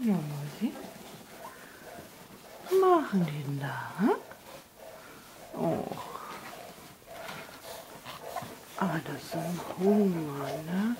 Ja, Mäusi. Was machen die denn da? Hm? Oh. Aber das ist ein Hunger, ne?